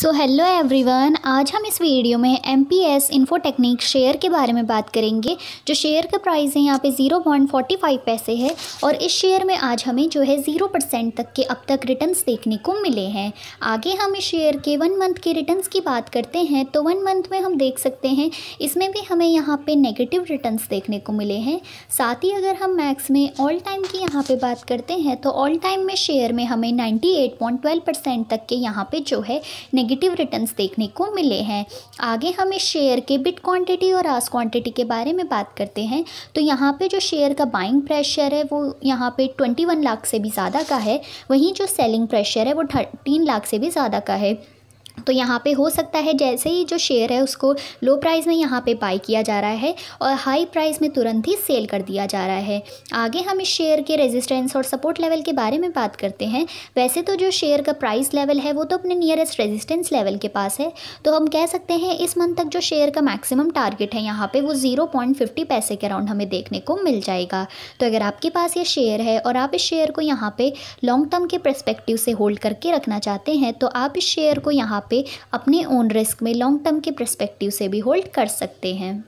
So hello everyone आज हम इस वीडियो में M P S Infotechnic share के बारे में बात करेंगे, जो शेयर का प्राइस है यहाँ पे ज़ीरो पॉइंट फोर्टी फाइव पैसे है और इस शेयर में आज हमें जो है ज़ीरो परसेंट तक के अब तक रिटर्न्स देखने को मिले हैं। आगे हम इस शेयर के वन मंथ के रिटर्न्स की बात करते हैं तो वन मंथ में हम देख सकते हैं, इसमें भी हमें यहाँ पर नेगेटिव रिटर्न्स देखने को मिले हैं। साथ ही अगर हम मैक्स में ऑल टाइम की यहाँ पर बात करते हैं तो ऑल टाइम में शेयर में हमें ninety eight point twelve percent तक के यहाँ पर जो है नेगेटिव रिटर्न्स देखने को मिले हैं। आगे हम इस शेयर के बिट क्वांटिटी और आस क्वांटिटी के बारे में बात करते हैं। तो यहाँ पे जो शेयर का बाइंग प्रेशर है, वो यहाँ पे ट्वेंटी वन लाख से भी ज़्यादा का है। वहीं जो सेलिंग प्रेशर है, वो थर्टीन लाख से भी ज़्यादा का है। तो यहाँ पे हो सकता है जैसे ही जो शेयर है उसको लो प्राइस में यहाँ पे बाई किया जा रहा है और हाई प्राइस में तुरंत ही सेल कर दिया जा रहा है। आगे हम इस शेयर के रेजिस्टेंस और सपोर्ट लेवल के बारे में बात करते हैं। वैसे तो जो शेयर का प्राइस लेवल है वो तो अपने नियरेस्ट रेजिस्टेंस लेवल के पास है। तो हम कह सकते हैं इस मंथ तक जो शेयर का मैक्सिमम टारगेट है यहाँ पर वो ज़ीरो पैसे के अराउंड हमें देखने को मिल जाएगा। तो अगर आपके पास ये शेयर है और आप इस शेयर को यहाँ पर लॉन्ग टर्म के प्रस्पेक्टिव से होल्ड करके रखना चाहते हैं तो आप इस शेयर को यहाँ पे अपने ओन रिस्क में लॉन्ग टर्म के प्रस्पेक्टिव से भी होल्ड कर सकते हैं।